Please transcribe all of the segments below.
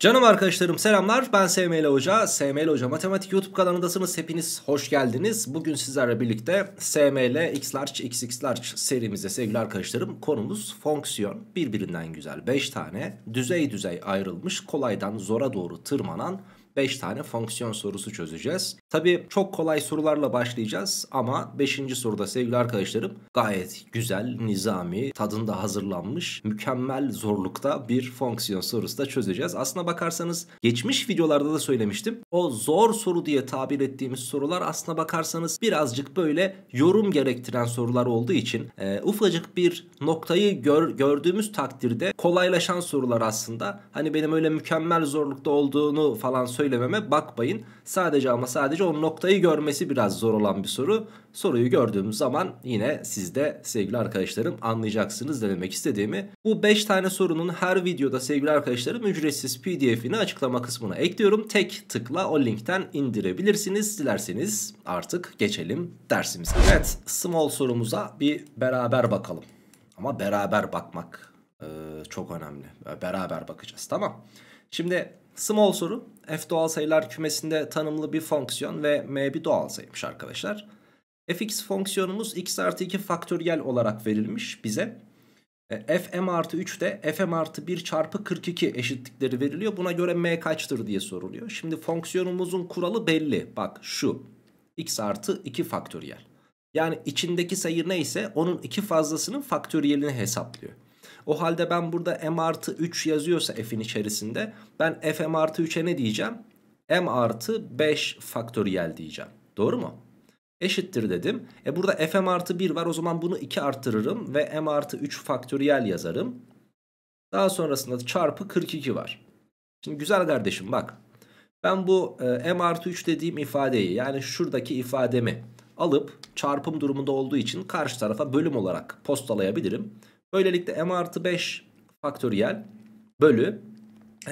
Canım arkadaşlarım selamlar. Ben SML Hoca. SML Hoca Matematik YouTube kanalındasınız. Hepiniz hoş geldiniz. Bugün sizlerle birlikte SML X Large XX Large serimize sevgili arkadaşlarım Konumuz fonksiyon. Birbirinden güzel 5 tane düzey düzey ayrılmış kolaydan zora doğru tırmanan 5 tane fonksiyon sorusu çözeceğiz. Tabi çok kolay sorularla başlayacağız ama 5. soruda sevgili arkadaşlarım gayet güzel, nizami, tadında hazırlanmış, mükemmel zorlukta bir fonksiyon sorusu da çözeceğiz. Aslına bakarsanız geçmiş videolarda da söylemiştim. O zor soru diye tabir ettiğimiz sorular aslına bakarsanız birazcık böyle yorum gerektiren sorular olduğu için e, ufacık bir noktayı gör, gördüğümüz takdirde kolaylaşan sorular aslında. Hani benim öyle mükemmel zorlukta olduğunu falan söylememe bakmayın. Sadece ama sadece o noktayı görmesi biraz zor olan bir soru. Soruyu gördüğüm zaman yine siz de sevgili arkadaşlarım anlayacaksınız demek istediğimi. Bu 5 tane sorunun her videoda sevgili arkadaşlarım ücretsiz pdf'ini açıklama kısmına ekliyorum. Tek tıkla o linkten indirebilirsiniz. Dilerseniz artık geçelim dersimize. Evet small sorumuza bir beraber bakalım. Ama beraber bakmak e, çok önemli. Beraber bakacağız tamam. Şimdi Small soru f doğal sayılar kümesinde tanımlı bir fonksiyon ve m bir doğal sayıymış arkadaşlar. fx fonksiyonumuz x artı 2 faktöriyel olarak verilmiş bize. E, f m artı 3 de f m artı 1 çarpı 42 eşitlikleri veriliyor. Buna göre m kaçtır diye soruluyor. Şimdi fonksiyonumuzun kuralı belli. Bak şu x artı 2 faktöriyel. Yani içindeki sayı neyse onun iki fazlasının faktöriyelini hesaplıyor. O halde ben burada m artı 3 yazıyorsa f'in içerisinde ben f m artı 3'e ne diyeceğim? m artı 5 faktöriyel diyeceğim. Doğru mu? Eşittir dedim. E burada fm artı 1 var o zaman bunu 2 arttırırım ve m artı 3 faktöriyel yazarım. Daha sonrasında çarpı 42 var. Şimdi güzel kardeşim bak. Ben bu e, m artı 3 dediğim ifadeyi yani şuradaki ifademi alıp çarpım durumunda olduğu için karşı tarafa bölüm olarak postalayabilirim. Böylelikle m artı 5 faktöriyel bölü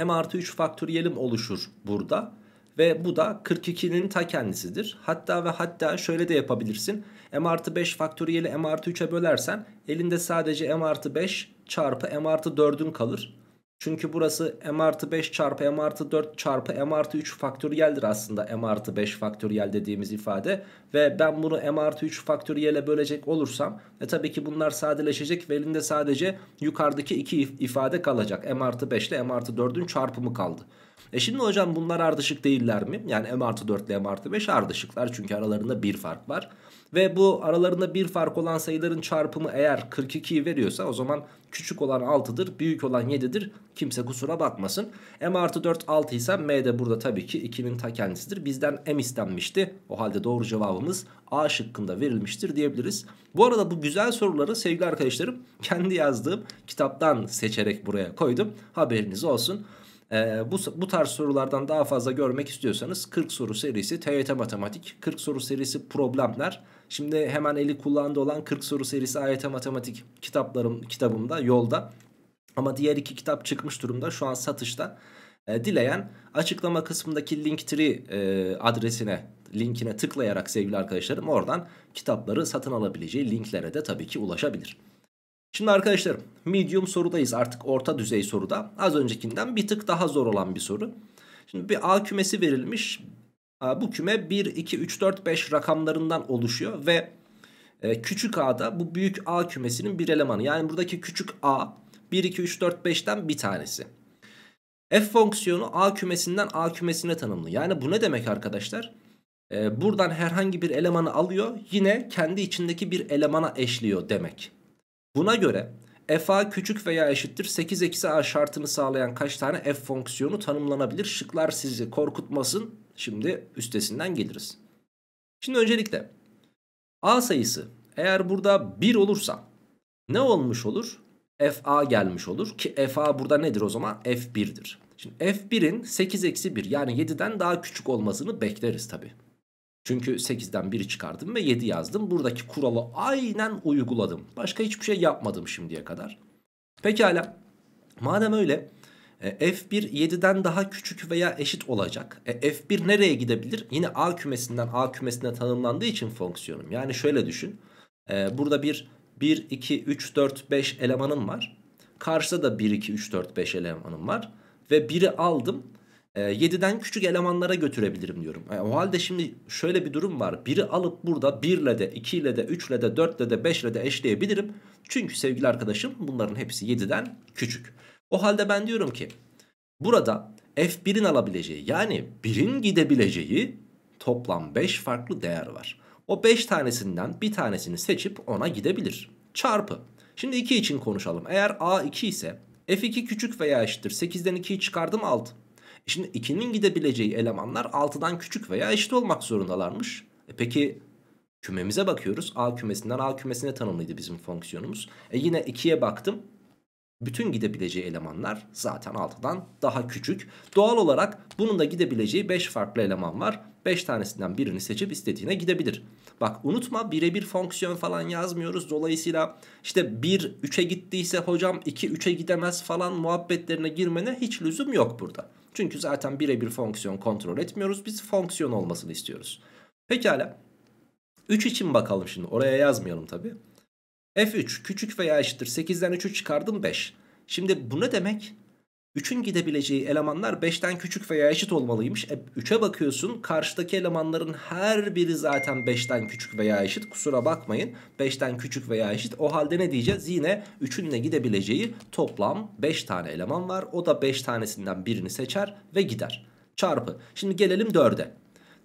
m artı 3 faktöriyelim oluşur burada. Ve bu da 42'nin ta kendisidir. Hatta ve hatta şöyle de yapabilirsin. m artı 5 faktöriyeli m artı 3'e bölersen elinde sadece m artı 5 çarpı m artı 4'ün kalır. Çünkü burası m artı 5 çarpı m artı 4 çarpı m artı 3 faktöriyeldir aslında m artı 5 faktöriyel dediğimiz ifade. Ve ben bunu m artı 3 faktöriyele bölecek olursam e tabii ki bunlar sadeleşecek ve elinde sadece yukarıdaki iki ifade kalacak. m artı 5 ile m artı 4'ün çarpımı kaldı. E şimdi hocam bunlar ardışık değiller mi? Yani m artı 4 ile m artı 5 ardışıklar çünkü aralarında bir fark var. Ve bu aralarında bir fark olan sayıların çarpımı eğer 42'yi veriyorsa o zaman küçük olan 6'dır büyük olan 7'dir. Kimse kusura bakmasın. M artı 4 6 ise M de burada tabii ki 2'nin ta kendisidir. Bizden M istenmişti. O halde doğru cevabımız A şıkkında verilmiştir diyebiliriz. Bu arada bu güzel soruları sevgili arkadaşlarım kendi yazdığım kitaptan seçerek buraya koydum. Haberiniz olsun. Ee, bu, bu tarz sorulardan daha fazla görmek istiyorsanız 40 soru serisi TYT Matematik, 40 soru serisi Problemler. Şimdi hemen eli kullandığı olan 40 soru serisi AYT Matematik kitaplarım kitabımda yolda. Ama diğer iki kitap çıkmış durumda şu an satışta. E, dileyen açıklama kısmındaki linktree e, adresine linkine tıklayarak sevgili arkadaşlarım oradan kitapları satın alabileceği linklere de tabii ki ulaşabilir. Şimdi arkadaşlarım medium sorudayız artık orta düzey soruda. Az öncekinden bir tık daha zor olan bir soru. Şimdi bir A kümesi verilmiş. Bu küme 1, 2, 3, 4, 5 rakamlarından oluşuyor ve e, küçük a'da bu büyük A kümesinin bir elemanı. Yani buradaki küçük A 1, 2, 3, 4, 5'ten bir tanesi. F fonksiyonu A kümesinden A kümesine tanımlı. Yani bu ne demek arkadaşlar? Ee, buradan herhangi bir elemanı alıyor yine kendi içindeki bir elemana eşliyor demek. Buna göre fa küçük veya eşittir 8 eksi a şartını sağlayan kaç tane f fonksiyonu tanımlanabilir? Şıklar sizi korkutmasın. Şimdi üstesinden geliriz. Şimdi öncelikle a sayısı eğer burada 1 olursa ne olmuş olur? fa gelmiş olur ki fa burada nedir o zaman? f1'dir. Şimdi f1'in 8 eksi 1 yani 7'den daha küçük olmasını bekleriz tabi. Çünkü 8'den 1'i çıkardım ve 7 yazdım. Buradaki kuralı aynen uyguladım. Başka hiçbir şey yapmadım şimdiye kadar. Pekala. Madem öyle e, F1 7'den daha küçük veya eşit olacak. E, F1 nereye gidebilir? Yine A kümesinden A kümesine tanımlandığı için fonksiyonum. Yani şöyle düşün. E, burada bir 1, 2, 3, 4, 5 elemanım var. Karşıda da 1, 2, 3, 4, 5 elemanım var. ve 1'i aldım. 7'den e, küçük elemanlara götürebilirim diyorum. E, o halde şimdi şöyle bir durum var. 1'i alıp burada 1 ile de 2 ile de 3 ile de 4 ile de 5 ile de eşleyebilirim. Çünkü sevgili arkadaşım bunların hepsi 7'den küçük. O halde ben diyorum ki burada f1'in alabileceği yani 1'in gidebileceği toplam 5 farklı değer var. O 5 tanesinden bir tanesini seçip ona gidebilir. Çarpı. Şimdi 2 için konuşalım. Eğer a 2 ise f2 küçük veya eşittir. 8'den 2'yi çıkardım 6. Şimdi 2'nin gidebileceği elemanlar 6'dan küçük veya eşit olmak zorundalarmış. E peki kümemize bakıyoruz. A kümesinden A kümesine tanımlıydı bizim fonksiyonumuz. E yine 2'ye baktım. Bütün gidebileceği elemanlar zaten 6'dan daha küçük. Doğal olarak bunun da gidebileceği 5 farklı eleman var. 5 tanesinden birini seçip istediğine gidebilir. Bak unutma birebir fonksiyon falan yazmıyoruz. Dolayısıyla işte 1 3'e gittiyse hocam 2 3'e gidemez falan muhabbetlerine girmene hiç lüzum yok burada. Çünkü zaten birebir fonksiyon kontrol etmiyoruz. Biz fonksiyon olmasını istiyoruz. Pekala. 3 için bakalım şimdi. Oraya yazmayalım tabi. F3 küçük veya eşittir. 8'den 3'ü çıkardım 5. Şimdi bu ne demek? 3'ün gidebileceği elemanlar 5'ten küçük veya eşit olmalıymış. E, 3'e bakıyorsun karşıdaki elemanların her biri zaten 5'ten küçük veya eşit. Kusura bakmayın 5'ten küçük veya eşit. O halde ne diyeceğiz? Yine 3'ün de gidebileceği toplam 5 tane eleman var. O da 5 tanesinden birini seçer ve gider. Çarpı. Şimdi gelelim 4'e.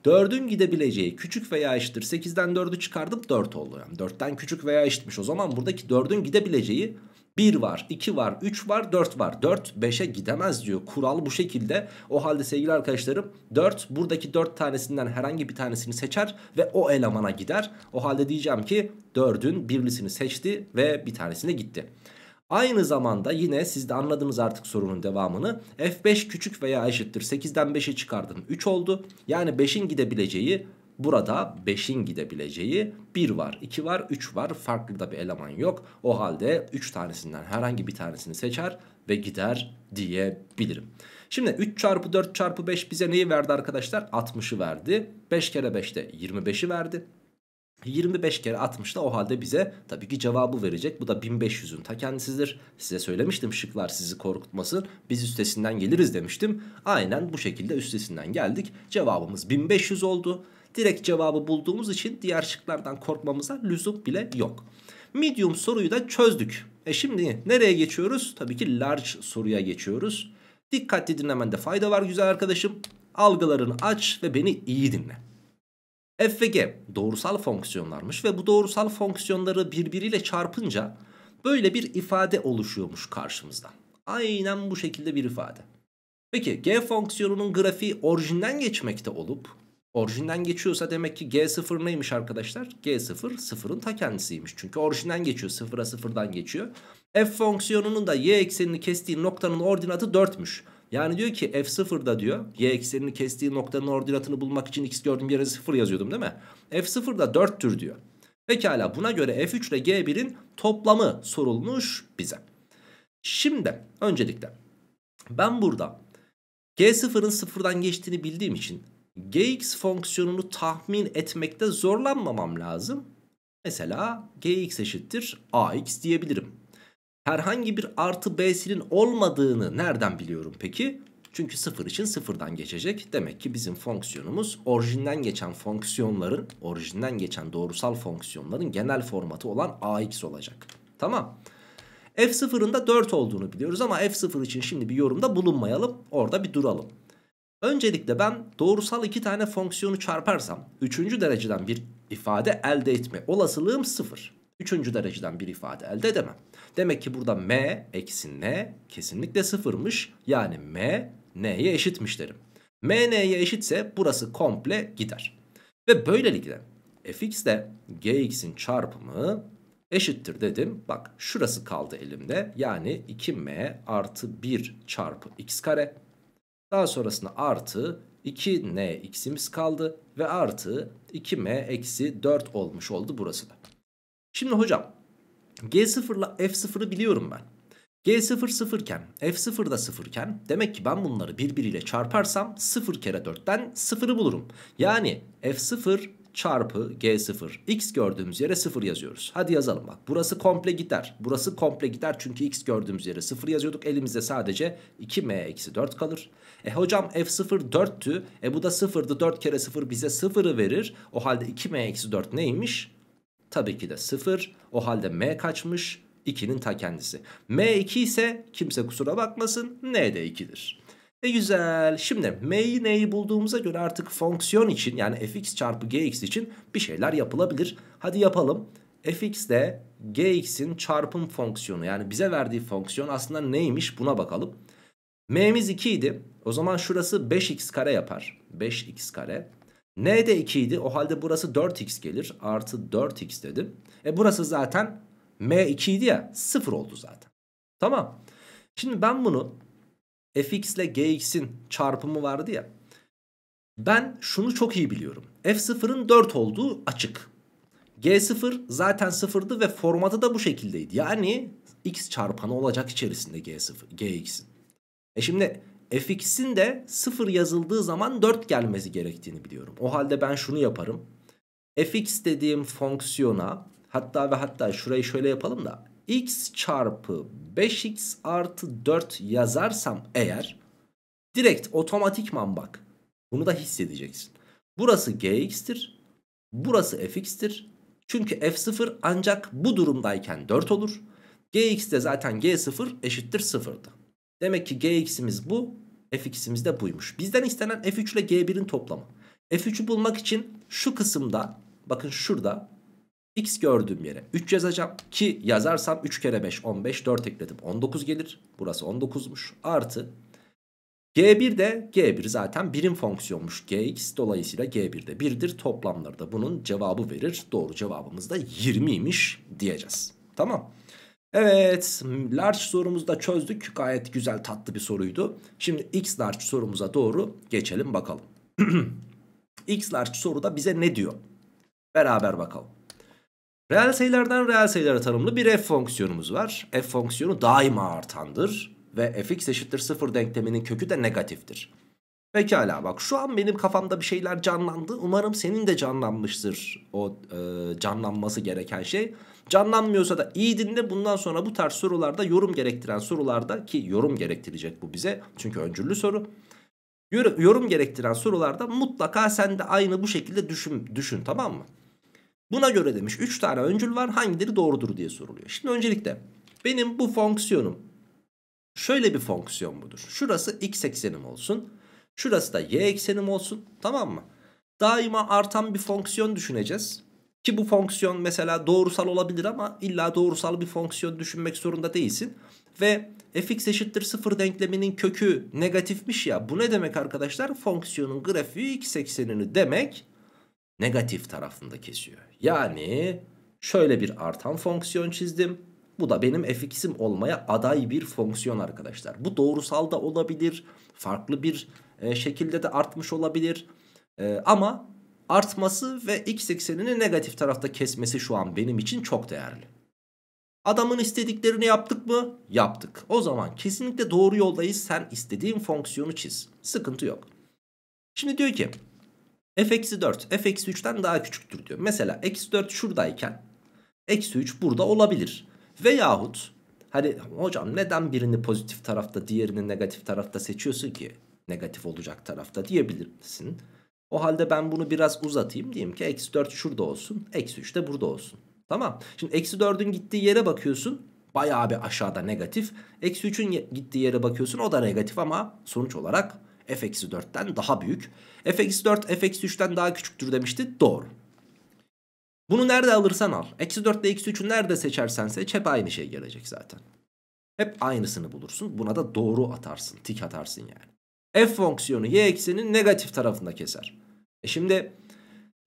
4'ün gidebileceği küçük veya eşittir. 8'den 4'ü çıkardım 4 oldu. Yani 4'ten küçük veya eşitmiş. O zaman buradaki 4'ün gidebileceği 1 var, 2 var, 3 var, 4 var. 4 5'e gidemez diyor. Kural bu şekilde. O halde sevgili arkadaşlarım 4 buradaki 4 tanesinden herhangi bir tanesini seçer ve o elemana gider. O halde diyeceğim ki 4'ün birlisini seçti ve bir tanesine gitti. Aynı zamanda yine siz de anladınız artık sorunun devamını. F5 küçük veya eşittir. 8'den 5'e çıkardım 3 oldu. Yani 5'in gidebileceği Burada 5'in gidebileceği 1 var, 2 var, 3 var. Farklı da bir eleman yok. O halde 3 tanesinden herhangi bir tanesini seçer ve gider diyebilirim. Şimdi 3 çarpı 4 çarpı 5 bize neyi verdi arkadaşlar? 60'ı verdi. 5 kere 5 de 25'i verdi. 25 kere 60 da o halde bize tabii ki cevabı verecek. Bu da 1500'ün ta kendisidir. Size söylemiştim şıklar sizi korkutmasın. Biz üstesinden geliriz demiştim. Aynen bu şekilde üstesinden geldik. Cevabımız 1500 oldu. Direkt cevabı bulduğumuz için diğer şıklardan korkmamıza lüzum bile yok. Medium soruyu da çözdük. E şimdi nereye geçiyoruz? Tabii ki large soruya geçiyoruz. Dikkatli dinlemende fayda var güzel arkadaşım. Algılarını aç ve beni iyi dinle. F ve G doğrusal fonksiyonlarmış ve bu doğrusal fonksiyonları birbiriyle çarpınca böyle bir ifade oluşuyormuş karşımızda. Aynen bu şekilde bir ifade. Peki G fonksiyonunun grafiği orijinden geçmekte olup Orijinden geçiyorsa demek ki G0 neymiş arkadaşlar? G0 sıfırın ta kendisiymiş. Çünkü orijinden geçiyor. Sıfıra sıfırdan geçiyor. F fonksiyonunun da y eksenini kestiği noktanın ordinatı 4'müş. Yani diyor ki F0'da diyor y eksenini kestiği noktanın ordinatını bulmak için x gördüğüm yere 0 yazıyordum değil mi? F0'da 4'tür diyor. Pekala buna göre F3 ile G1'in toplamı sorulmuş bize. Şimdi öncelikle ben burada G0'ın sıfırdan geçtiğini bildiğim için gx fonksiyonunu tahmin etmekte zorlanmamam lazım. Mesela gx eşittir ax diyebilirim. Herhangi bir artı b'sinin olmadığını nereden biliyorum peki? Çünkü sıfır için sıfırdan geçecek. Demek ki bizim fonksiyonumuz orijinden geçen fonksiyonların, orijinden geçen doğrusal fonksiyonların genel formatı olan ax olacak. Tamam. F0'ın da 4 olduğunu biliyoruz ama F0 için şimdi bir yorumda bulunmayalım. Orada bir duralım. Öncelikle ben doğrusal iki tane fonksiyonu çarparsam üçüncü dereceden bir ifade elde etme olasılığım sıfır. Üçüncü dereceden bir ifade elde edemem. Demek ki burada m eksi n kesinlikle sıfırmış. Yani m n'ye eşitmiş derim. m n'ye eşitse burası komple gider. Ve böylelikle fx de gx'in çarpımı eşittir dedim. Bak şurası kaldı elimde. Yani 2m artı 1 çarpı x kare daha sonrasında artı 2n x'imiz kaldı ve artı 2m eksi 4 olmuş oldu burası da. Şimdi hocam G0 ile F0'ı biliyorum ben. G0 0 iken F0 da 0 iken demek ki ben bunları birbiriyle çarparsam 0 kere 4'ten 0'ı bulurum. Yani F0 çarpı G0. X gördüğümüz yere 0 yazıyoruz. Hadi yazalım bak. Burası komple gider. Burası komple gider çünkü X gördüğümüz yere 0 yazıyorduk. Elimizde sadece 2M-4 kalır. E hocam F0 4'tü. E bu da 0'dı. 4 kere 0 bize 0'ı verir. O halde 2M-4 neymiş? Tabii ki de 0. O halde M kaçmış? 2'nin ta kendisi. M2 ise kimse kusura bakmasın N de 2'dir. E güzel. Şimdi m'yi n'yi bulduğumuza göre artık fonksiyon için yani fx çarpı gx için bir şeyler yapılabilir. Hadi yapalım. fx de gx'in çarpım fonksiyonu yani bize verdiği fonksiyon aslında neymiş buna bakalım. m'miz 2 idi. O zaman şurası 5x kare yapar. 5x kare. n de 2 idi. O halde burası 4x gelir. Artı 4x dedim. E burası zaten m2 idi ya 0 oldu zaten. Tamam. Şimdi ben bunu fx ile gx'in çarpımı vardı ya. Ben şunu çok iyi biliyorum. f0'ın 4 olduğu açık. g0 zaten 0'dı ve formatı da bu şekildeydi. Yani x çarpanı olacak içerisinde g0, gx'in. E şimdi fx'in de 0 yazıldığı zaman 4 gelmesi gerektiğini biliyorum. O halde ben şunu yaparım. fx dediğim fonksiyona hatta ve hatta şurayı şöyle yapalım da x çarpı 5x artı 4 yazarsam eğer direkt otomatikman bak bunu da hissedeceksin. Burası gx'tir. Burası fx'tir. Çünkü f0 ancak bu durumdayken 4 olur. gx de zaten g0 eşittir 0'dı. Demek ki gx'imiz bu, fx'imiz de buymuş. Bizden istenen f3 ile g1'in toplamı. f3'ü bulmak için şu kısımda bakın şurada X gördüğüm yere 3 yazacağım ki yazarsam 3 kere 5 15 4 ekledim 19 gelir. Burası 19'muş artı G1 de G1 zaten birim fonksiyonmuş Gx dolayısıyla G1 de 1'dir toplamları da bunun cevabı verir. Doğru cevabımız da 20'ymiş diyeceğiz. Tamam. Evet large sorumuzu da çözdük gayet güzel tatlı bir soruydu. Şimdi x large sorumuza doğru geçelim bakalım. x large soruda bize ne diyor? Beraber bakalım. Reel sayılardan reel sayılara tanımlı bir f fonksiyonumuz var. f fonksiyonu daima artandır ve fx eşittir 0 denkleminin kökü de negatiftir. Pekala bak şu an benim kafamda bir şeyler canlandı. Umarım senin de canlanmıştır o e, canlanması gereken şey. Canlanmıyorsa da iyi dinle bundan sonra bu tarz sorularda yorum gerektiren sorularda ki yorum gerektirecek bu bize. Çünkü öncüllü soru. Yorum gerektiren sorularda mutlaka sen de aynı bu şekilde düşün, düşün tamam mı? Buna göre demiş 3 tane öncül var hangileri doğrudur diye soruluyor. Şimdi öncelikle benim bu fonksiyonum şöyle bir fonksiyon budur. Şurası x eksenim olsun. Şurası da y eksenim olsun. Tamam mı? Daima artan bir fonksiyon düşüneceğiz. Ki bu fonksiyon mesela doğrusal olabilir ama illa doğrusal bir fonksiyon düşünmek zorunda değilsin. Ve fx eşittir 0 denkleminin kökü negatifmiş ya. Bu ne demek arkadaşlar? Fonksiyonun grafiği x eksenini demek negatif tarafında kesiyor. Yani şöyle bir artan fonksiyon çizdim. Bu da benim fx'im olmaya aday bir fonksiyon arkadaşlar. Bu doğrusal da olabilir. Farklı bir e, şekilde de artmış olabilir. E, ama artması ve x eksenini negatif tarafta kesmesi şu an benim için çok değerli. Adamın istediklerini yaptık mı? Yaptık. O zaman kesinlikle doğru yoldayız. Sen istediğin fonksiyonu çiz. Sıkıntı yok. Şimdi diyor ki f eksi 4 f eksi 3'ten daha küçüktür diyor. Mesela eksi 4 şuradayken eksi 3 burada olabilir. Veyahut hani hocam neden birini pozitif tarafta diğerini negatif tarafta seçiyorsun ki? Negatif olacak tarafta diyebilirsin. O halde ben bunu biraz uzatayım. Diyeyim ki eksi 4 şurada olsun. Eksi 3 de burada olsun. Tamam. Şimdi eksi 4'ün gittiği yere bakıyorsun. Bayağı bir aşağıda negatif. Eksi 3'ün gittiği yere bakıyorsun. O da negatif ama sonuç olarak f-4'ten daha büyük. f-4 f-3'ten daha küçüktür demişti. Doğru. Bunu nerede alırsan al. Eksi 4 ile eksi 3'ü nerede seçersen seç hep aynı şey gelecek zaten. Hep aynısını bulursun. Buna da doğru atarsın. Tik atarsın yani. F fonksiyonu y eksenin negatif tarafında keser. E şimdi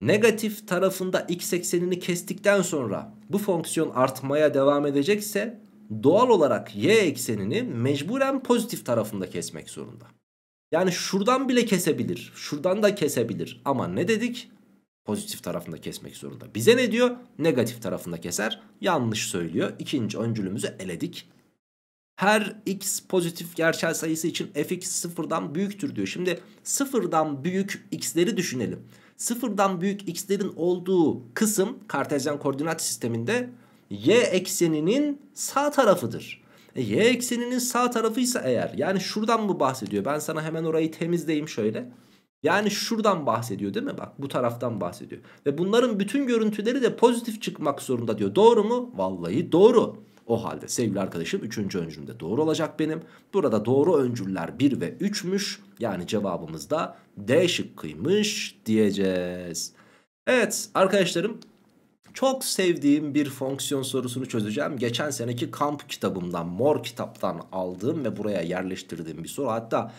negatif tarafında x eksenini kestikten sonra bu fonksiyon artmaya devam edecekse doğal olarak y eksenini mecburen pozitif tarafında kesmek zorunda. Yani şuradan bile kesebilir. Şuradan da kesebilir. Ama ne dedik? Pozitif tarafında kesmek zorunda. Bize ne diyor? Negatif tarafında keser. Yanlış söylüyor. İkinci öncülümüzü eledik. Her x pozitif gerçel sayısı için fx sıfırdan büyüktür diyor. Şimdi sıfırdan büyük x'leri düşünelim. Sıfırdan büyük x'lerin olduğu kısım kartezyen koordinat sisteminde y ekseninin sağ tarafıdır. E, y ekseninin sağ tarafıysa eğer yani şuradan mı bahsediyor? Ben sana hemen orayı temizleyeyim şöyle. Yani şuradan bahsediyor değil mi? Bak bu taraftan bahsediyor. Ve bunların bütün görüntüleri de pozitif çıkmak zorunda diyor. Doğru mu? Vallahi doğru. O halde sevgili arkadaşım 3. öncülüm doğru olacak benim. Burada doğru öncüller 1 ve 3'müş. Yani cevabımız da D şıkkıymış diyeceğiz. Evet arkadaşlarım çok sevdiğim bir fonksiyon sorusunu çözeceğim. Geçen seneki kamp kitabımdan, mor kitaptan aldığım ve buraya yerleştirdiğim bir soru. Hatta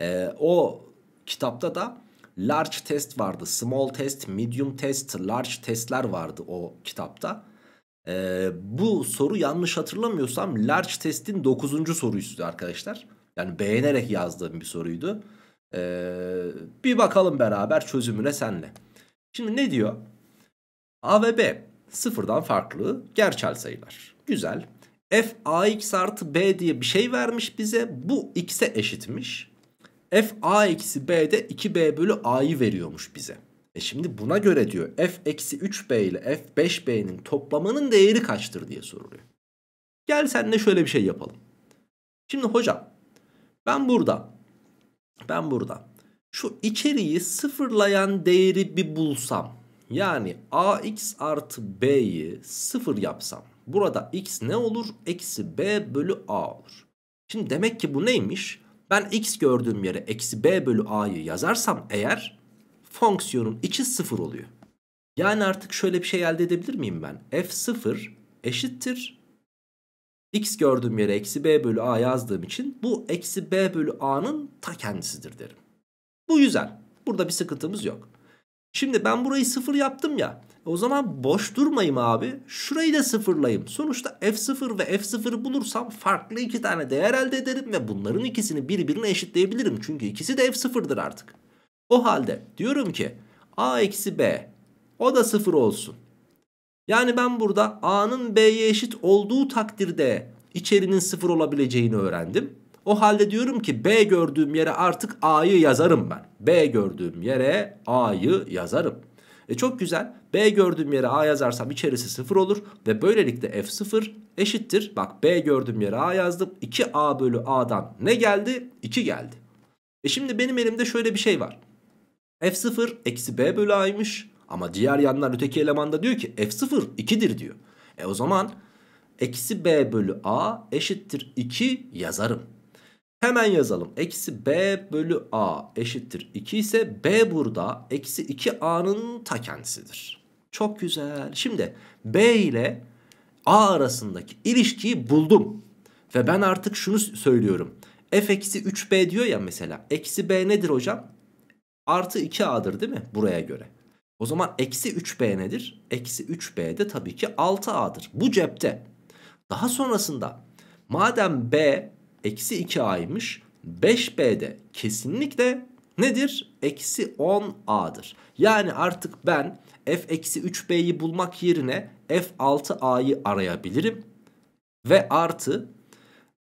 e, o kitapta da large test vardı. Small test, medium test, large testler vardı o kitapta. Ee, bu soru yanlış hatırlamıyorsam large testin 9. soruydu arkadaşlar. Yani beğenerek yazdığım bir soruydu. Ee, bir bakalım beraber çözümüne senle. Şimdi ne diyor? A ve B sıfırdan farklı gerçel sayılar. Güzel. F ax artı b diye bir şey vermiş bize. Bu x'e eşitmiş. F a eksi b'de 2b bölü a'yı veriyormuş bize. E şimdi buna göre diyor f eksi 3b ile f 5b'nin toplamının değeri kaçtır diye soruluyor. Gel seninle şöyle bir şey yapalım. Şimdi hocam ben burada ben burada şu içeriği sıfırlayan değeri bir bulsam yani ax artı b'yi sıfır yapsam burada x ne olur? Eksi b bölü a olur. Şimdi demek ki bu neymiş? Ben x gördüğüm yere eksi b bölü a'yı yazarsam eğer fonksiyonun içi sıfır oluyor. Yani artık şöyle bir şey elde edebilir miyim ben? f0 eşittir. x gördüğüm yere eksi b bölü a yazdığım için bu eksi b bölü a'nın ta kendisidir derim. Bu güzel. Burada bir sıkıntımız yok. Şimdi ben burayı sıfır yaptım ya. O zaman boş durmayayım abi. Şurayı da sıfırlayayım. Sonuçta f0 ve f0'ı bulursam farklı iki tane değer elde ederim ve bunların ikisini birbirine eşitleyebilirim. Çünkü ikisi de f0'dır artık. O halde diyorum ki a eksi b o da sıfır olsun. Yani ben burada a'nın b'ye eşit olduğu takdirde içerinin sıfır olabileceğini öğrendim. O halde diyorum ki B gördüğüm yere artık A'yı yazarım ben. B gördüğüm yere A'yı yazarım. E çok güzel. B gördüğüm yere A yazarsam içerisi 0 olur. Ve böylelikle F0 eşittir. Bak B gördüğüm yere A yazdım. 2A bölü A'dan ne geldi? 2 geldi. E şimdi benim elimde şöyle bir şey var. F0 eksi B bölü A'ymış. Ama diğer yanlar öteki elemanda diyor ki F0 2'dir diyor. E o zaman eksi B bölü A eşittir 2 yazarım. Hemen yazalım. Eksi b bölü a eşittir 2 ise b burada eksi 2a'nın ta kendisidir. Çok güzel. Şimdi b ile a arasındaki ilişkiyi buldum. Ve ben artık şunu söylüyorum. f eksi 3b diyor ya mesela. Eksi b nedir hocam? Artı 2a'dır değil mi buraya göre? O zaman eksi 3b nedir? Eksi 3b de tabii ki 6a'dır. Bu cepte. Daha sonrasında madem b eksi 2a'ymış. 5b'de kesinlikle nedir? Eksi 10a'dır. Yani artık ben f eksi 3b'yi bulmak yerine f6a'yı arayabilirim. Ve artı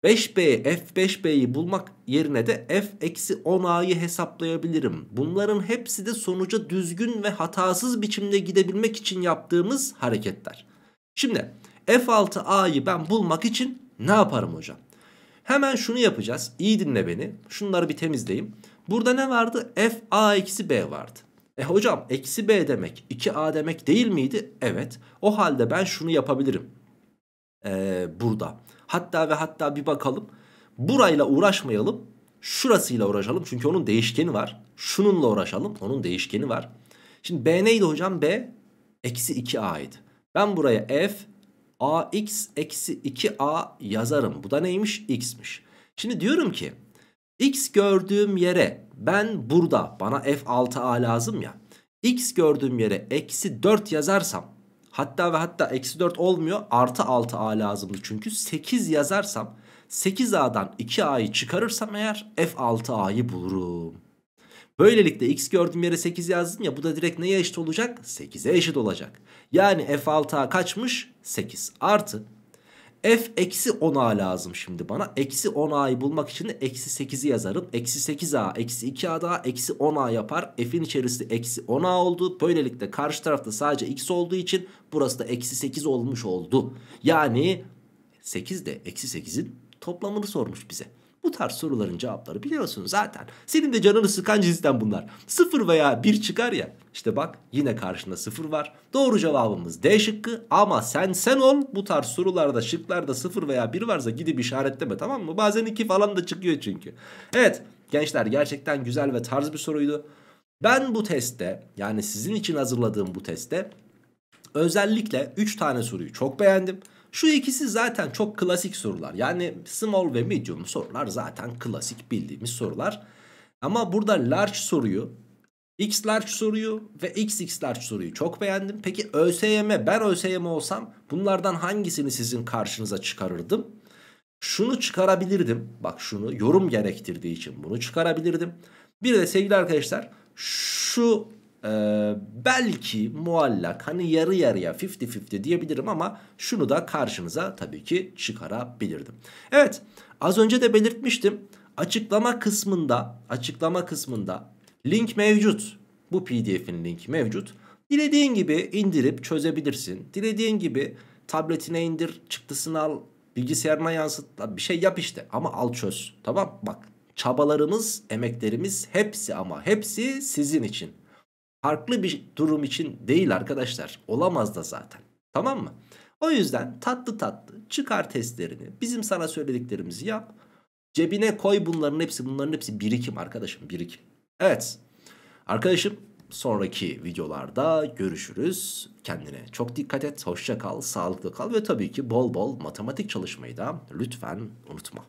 5b f5b'yi bulmak yerine de f eksi 10a'yı hesaplayabilirim. Bunların hepsi de sonuca düzgün ve hatasız biçimde gidebilmek için yaptığımız hareketler. Şimdi f6a'yı ben bulmak için ne yaparım hocam? Hemen şunu yapacağız. İyi dinle beni. Şunları bir temizleyeyim. Burada ne vardı? F a eksi b vardı. E hocam eksi b demek 2a demek değil miydi? Evet. O halde ben şunu yapabilirim. Ee, burada. Hatta ve hatta bir bakalım. Burayla uğraşmayalım. Şurasıyla uğraşalım. Çünkü onun değişkeni var. Şununla uğraşalım. Onun değişkeni var. Şimdi b neydi hocam? b eksi 2a'ydı. Ben buraya f ax eksi 2a yazarım. Bu da neymiş? x'miş. Şimdi diyorum ki x gördüğüm yere ben burada bana f6a lazım ya. x gördüğüm yere eksi 4 yazarsam hatta ve hatta eksi 4 olmuyor artı 6a lazımdı çünkü 8 yazarsam 8a'dan 2a'yı çıkarırsam eğer f6a'yı bulurum. Böylelikle x gördüğüm yere 8 yazdım ya bu da direkt neye eşit olacak? 8'e eşit olacak. Yani f6a kaçmış? 8 artı F eksi 10A lazım şimdi bana. Eksi 10A'yı bulmak için de eksi 8'i yazarım. Eksi 8A eksi 2A daha eksi 10A yapar. F'in içerisi eksi 10A oldu. Böylelikle karşı tarafta sadece x olduğu için burası da eksi 8 olmuş oldu. Yani 8 de eksi 8'in toplamını sormuş bize. Bu tarz soruların cevapları biliyorsun zaten. Senin de canını sıkan cinsten bunlar. 0 veya 1 çıkar ya. İşte bak yine karşında 0 var. Doğru cevabımız D şıkkı ama sen sen ol bu tarz sorularda şıklarda 0 veya 1 varsa gidip işaretleme tamam mı? Bazen 2 falan da çıkıyor çünkü. Evet gençler gerçekten güzel ve tarz bir soruydu. Ben bu testte yani sizin için hazırladığım bu testte özellikle 3 tane soruyu çok beğendim. Şu ikisi zaten çok klasik sorular. Yani small ve medium sorular zaten klasik bildiğimiz sorular. Ama burada large soruyu, x large soruyu ve xx large soruyu çok beğendim. Peki ÖSYM, ben ÖSYM olsam bunlardan hangisini sizin karşınıza çıkarırdım? Şunu çıkarabilirdim. Bak şunu yorum gerektirdiği için bunu çıkarabilirdim. Bir de sevgili arkadaşlar şu ee, belki muallak hani yarı yarıya 50-50 diyebilirim ama şunu da karşınıza tabii ki çıkarabilirdim. Evet az önce de belirtmiştim açıklama kısmında açıklama kısmında link mevcut. Bu pdf'in linki mevcut. Dilediğin gibi indirip çözebilirsin. Dilediğin gibi tabletine indir çıktısını al bilgisayarına yansıt bir şey yap işte ama al çöz tamam bak çabalarımız emeklerimiz hepsi ama hepsi sizin için farklı bir durum için değil arkadaşlar. Olamaz da zaten. Tamam mı? O yüzden tatlı tatlı çıkar testlerini. Bizim sana söylediklerimizi yap. Cebine koy bunların hepsi. Bunların hepsi birikim arkadaşım birikim. Evet. Arkadaşım sonraki videolarda görüşürüz. Kendine çok dikkat et. Hoşça kal. Sağlıklı kal. Ve tabii ki bol bol matematik çalışmayı da lütfen unutma.